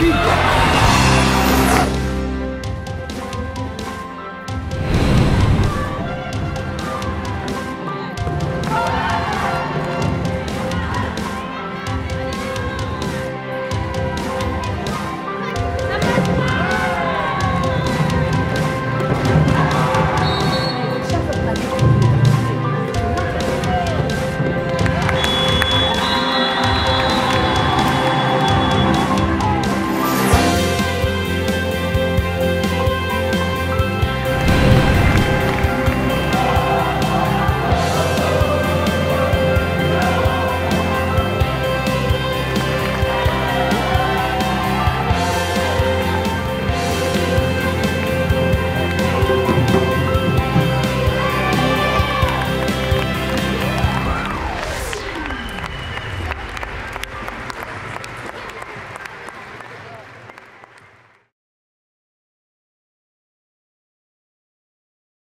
Keep